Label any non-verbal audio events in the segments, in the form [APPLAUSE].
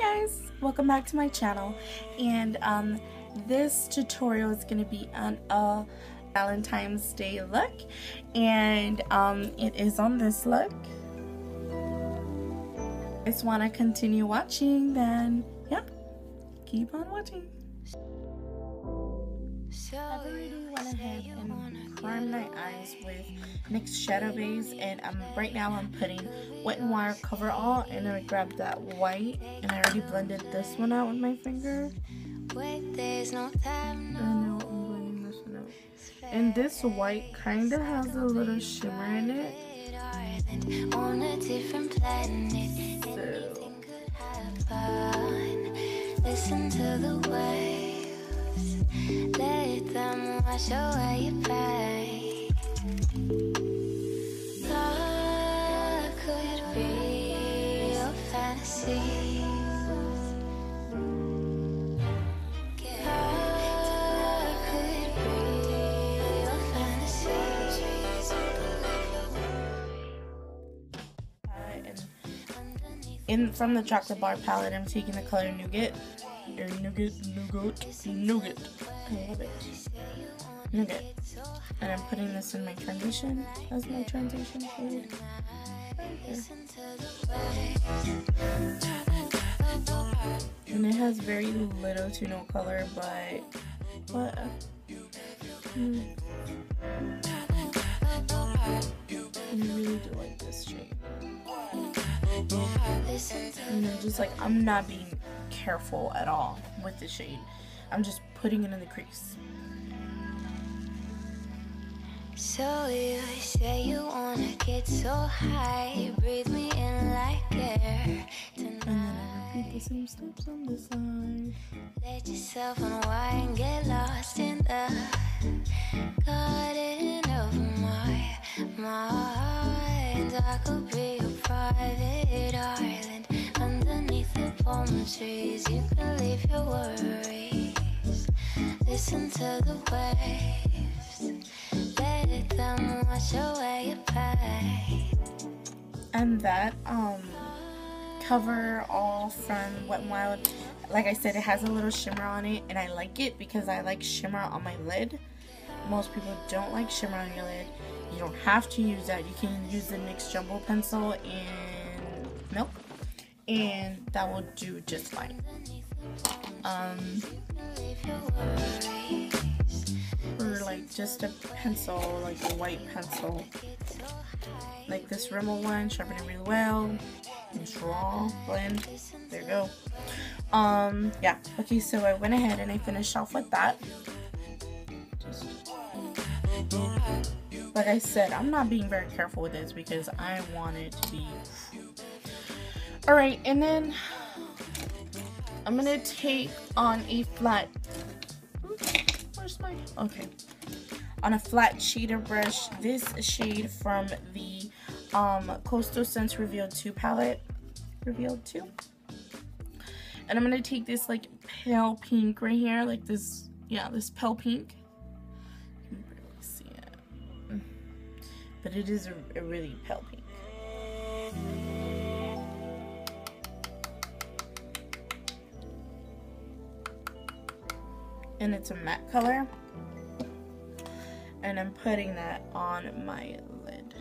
guys welcome back to my channel. And um this tutorial is going to be on a Valentine's Day look. And um it is on this look. Just want to continue watching then. Yeah keep on watching. I've already went ahead and primed my eyes with NYX Shadow Base and um, right now I'm putting Wet n Wild Cover All and then I grabbed that white and I already blended this one out with my finger. And I'm blending this one out. And this white kind of has a little shimmer in it. So. Listen to the waves. Let them wash away your pain. In from the chocolate bar palette, I'm taking the color Nougat or nougat, nougat, nougat. I love it. Nougat. And I'm putting this in my transition as my transition shade. And it has very little to no color, but but mm, I really do like this shade. And I'm just like I'm not being careful at all with the shade. I'm just putting it in the crease. So you say you wanna get so high, breathe me in like air. Tonight. And repeat the same steps on the side. Let yourself unwind, get lost in the garden of my mind. I could be your private island underneath the palm trees. You can leave your worries. Listen to the waves. Let them wash away your pain. And that um cover all from Wet n Wild. Like I said, it has a little shimmer on it, and I like it because I like shimmer on my lid. Most people don't like shimmer on your lid. You don't have to use that. You can use the NYX Jumbo Pencil in Milk and that will do just fine. Um, or like just a pencil, like a white pencil, like this Rimmel one, sharpen it really well, draw, blend, there you go. Um, yeah, okay, so I went ahead and I finished off with that. Like I said, I'm not being very careful with this because I want it to be all right, and then I'm gonna take on a flat, where's my, okay, on a flat shader brush, this shade from the um, Coastal Scents Revealed 2 palette, Revealed 2. And I'm gonna take this like pale pink right here, like this, yeah, this pale pink. You can barely see it. But it is a, a really pale pink. And it's a matte color. And I'm putting that on my lid.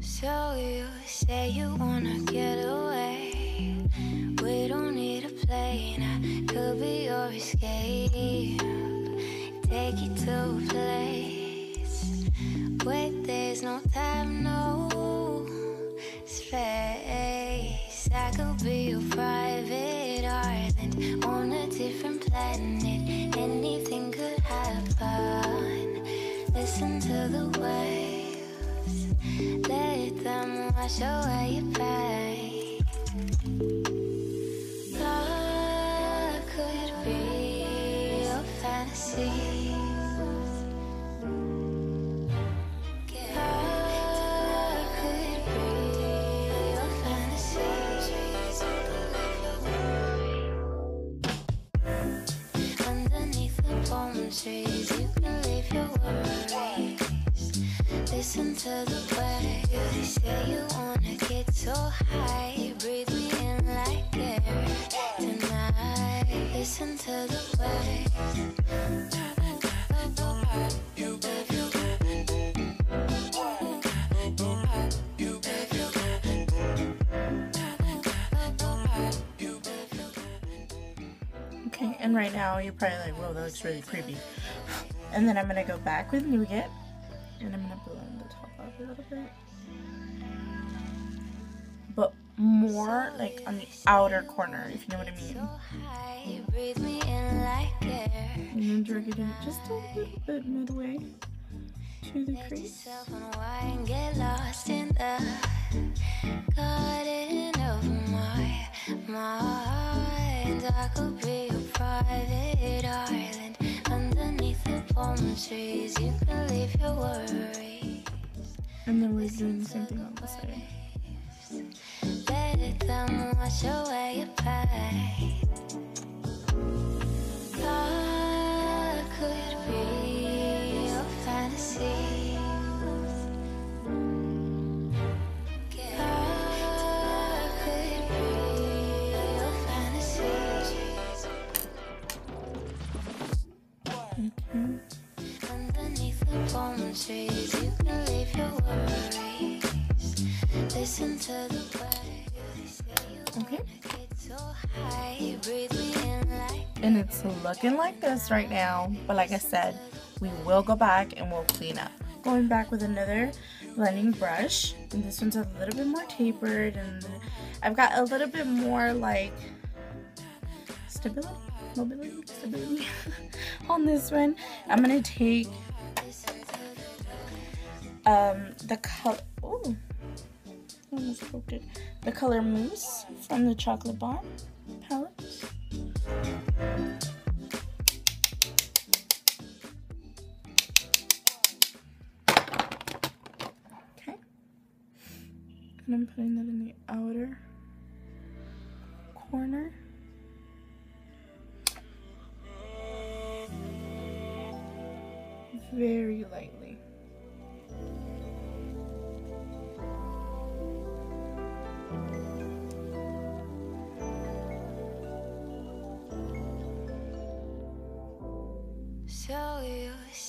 So you say you wanna get away. We don't need a plane. I could be your escape. Take you to a place where there's no time Listen to the waves, let them wash away your pain. Love could be your fantasy. And right now you're probably like, whoa, that looks really creepy. And then I'm gonna go back with Nougat, and I'm gonna blend the top up a little bit. But more like on the outer corner, if you know what I mean. And then drag it in just a little bit midway to the crease. I could be private island underneath the palm trees. You can leave your worries. And then we're doing the same thing on the side. Let them wash away your pain. Underneath the palm trees, you can leave your worries. Listen to the. Okay. Get so high, breathe me in like And it's looking like this right now. But like I said, we will go back and we'll clean up. Going back with another blending brush. And this one's a little bit more tapered. And I've got a little bit more like stability, mobility, stability [LAUGHS] on this one. I'm to take um, the color. Oh, almost broke it. The color mousse from the Chocolate Bar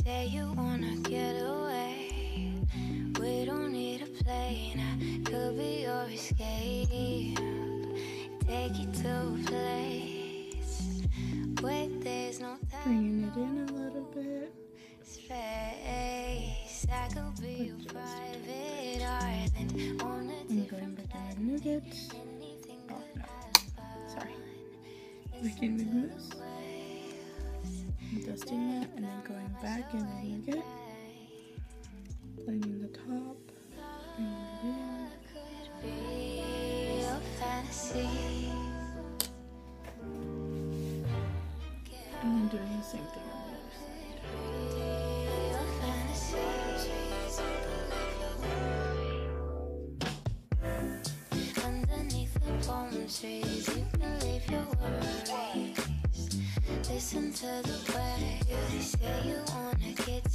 say you wanna get away. We don't need a plane. I could be your escape. Take you to a place where there's no time, Bringing it in a little bit. space. I could be your private island on a I'm going back with nougat. anything Oh, no. Sorry. Working with Dusting it and then going back in with nougat. Blending the top. Bringing it in. And then doing the same thing on the other side. Underneath the palm trees, you can leave your worries. Listen to the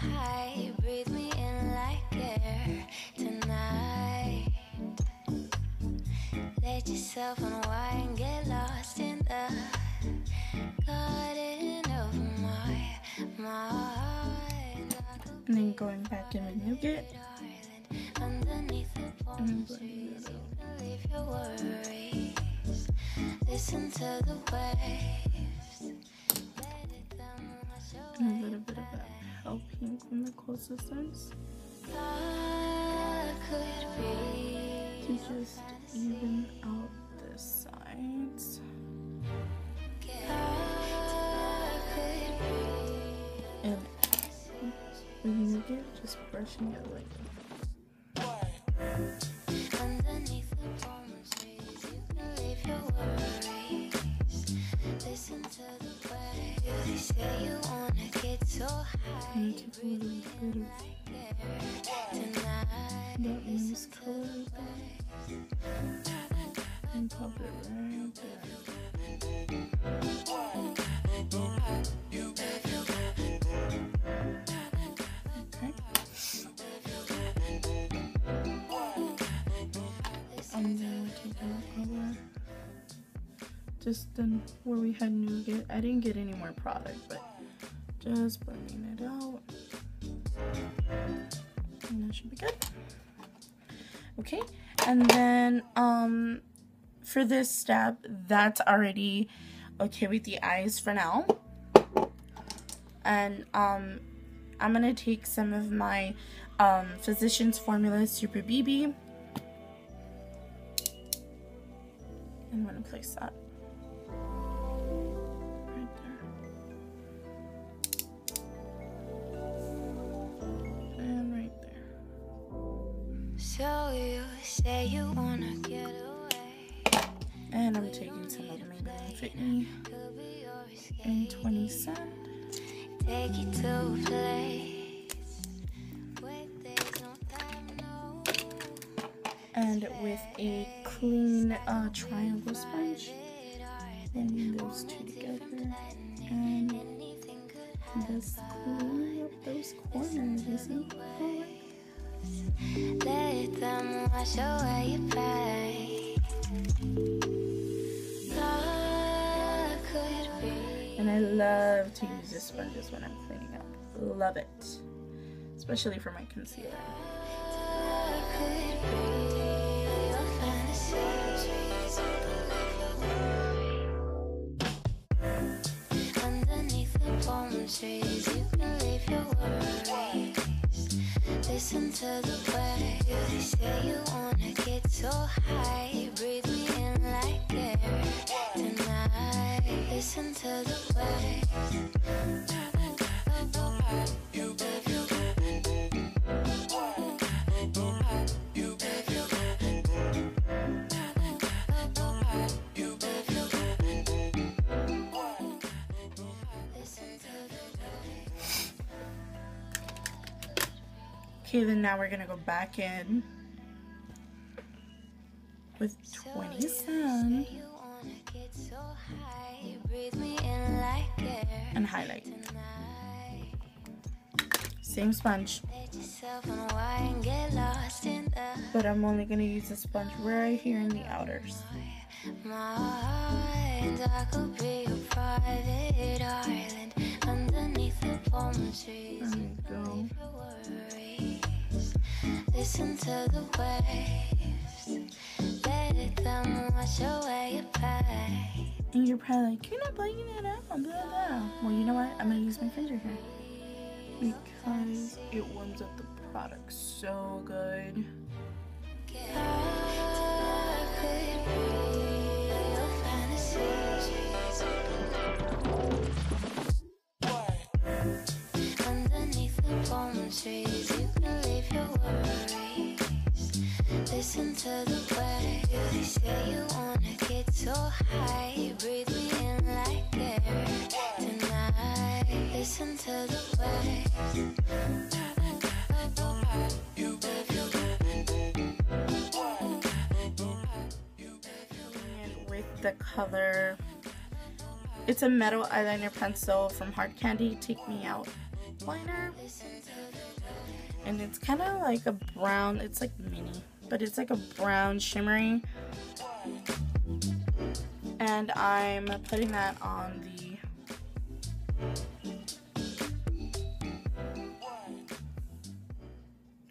high, breathe me in like air tonight. Let yourself unwind, get lost in the garden of my mind. I could And then going back in with nougat. Ireland underneath the And palm then blending trees. it You can leave your worries. Listen to the waves. Let it them wash And a away. little bit of that pale pink from the Coastal Scents. Could be To just even out the sides. I could be And with nougat, just brushing it lightly. Just then where we had nougat. I didn't get any more product, but just blending it out. And that should be good. Okay, and then um for this step, that's already okay with the eyes for now. And um I'm gonna take some of my um, Physicians Formula Super BB. And I'm gonna place that so you say you wanna get away. And I'm taking some of Maybelline Fit Me Could be your escape. in 20 Sand. Take you to a place where there's no time, no. And with a clean uh, triangle sponge. Blending those two together. And just clean up those corners, you And I love to use the sponges when I'm cleaning up. Love it. Especially for my concealer. Listen to the way you say you wanna get so high. Breathe me in like air tonight. Listen to the way. Okay, then now we're gonna go back in with 20 Sand You wanna get so high, breathe me in like air and highlight. Same sponge, Let yourself unwind, get lost in the but I'm only gonna use the sponge right here in the outers. mind. I Listen to the waves. Let them wash away your pain. And you're probably like, you're not blending it out, blah, blah. Well, you know what? I'm gonna use my finger here. Because it warms up the product so good. Listen to the way you say you wanna get so high. Breathe me in like air tonight. Listen to the way. With the color, it's a metal eyeliner pencil from Hard Candy Take Me Out liner. And it's kind of like a brown, it's like mini, but it's like a brown shimmery. And I'm putting that on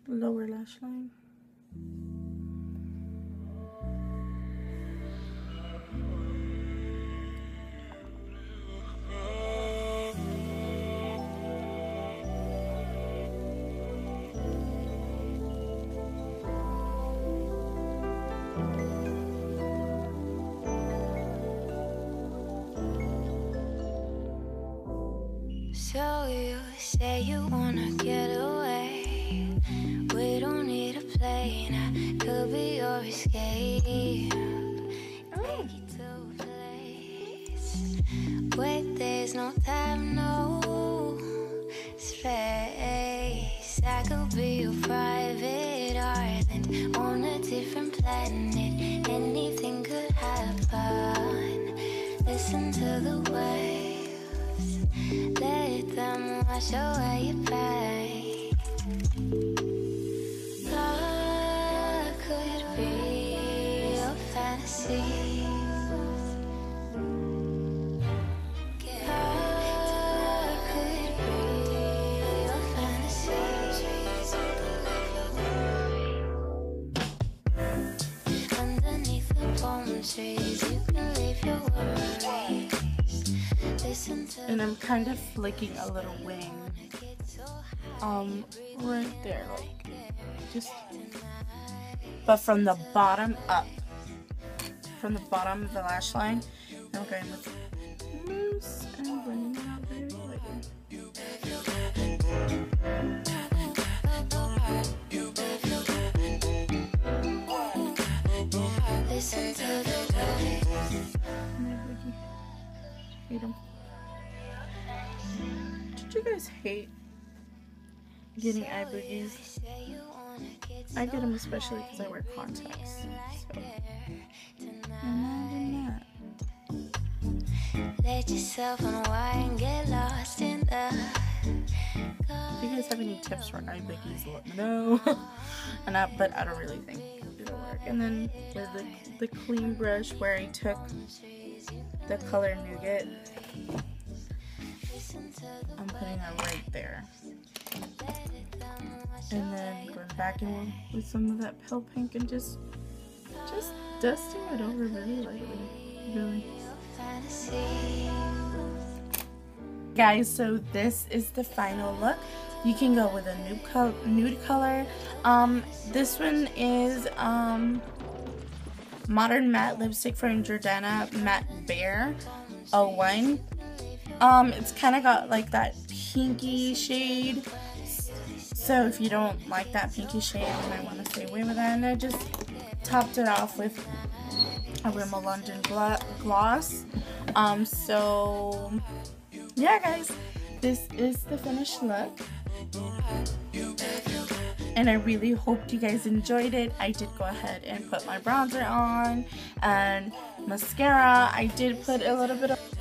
the lower lash line. So you say you wanna get away. We don't need a plane. I could be your escape. Take you to a place where there's no time, no space. I could be your private island on a different planet. Anything could happen. Listen to the waves, let them wash away your pain. And I'm kind of flicking a little wing. Um, right there, like, just, but from the bottom up. From the bottom of the lash line. And I'm going with loose and bringing it out very lightly. listen to the waves. My boogie. Hate 'em. Did you guys hate getting eye boogies? I get them especially because I wear contacts. So. Let yourself unwind, get lost in the. If you guys have any tips for eye boogies, let me know. [LAUGHS] and I, but I don't really think it'll work. And then with the, the clean brush where I took the color nougat, I'm putting it right there. And then going back in with, some of that pale pink and just just dusting it over really lightly. Really. Guys so this is the final look you can go with a nude, col- nude color um this one is um modern matte lipstick from jordana matte bear 01 um it's kind of got like that pinky shade so if you don't like that pinky shade you might want to stay away with that and i just topped it off with a Rimmel London gloss um so yeah guys this is the finished look and I really hoped you guys enjoyed it. I did go ahead and put my bronzer on and mascara. I did put a little bit of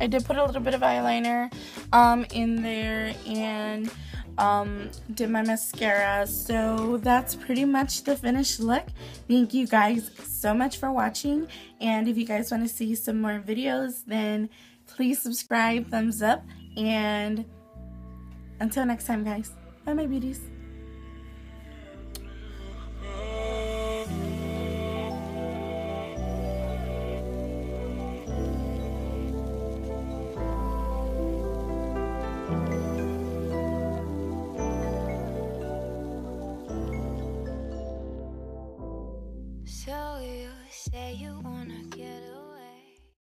I did put a little bit of eyeliner um, in there and um, did my mascara. So that's pretty much the finished look. Thank you guys so much for watching. And if you guys want to see some more videos, then please subscribe, thumbs up, and until next time, guys. Bye, my beauties.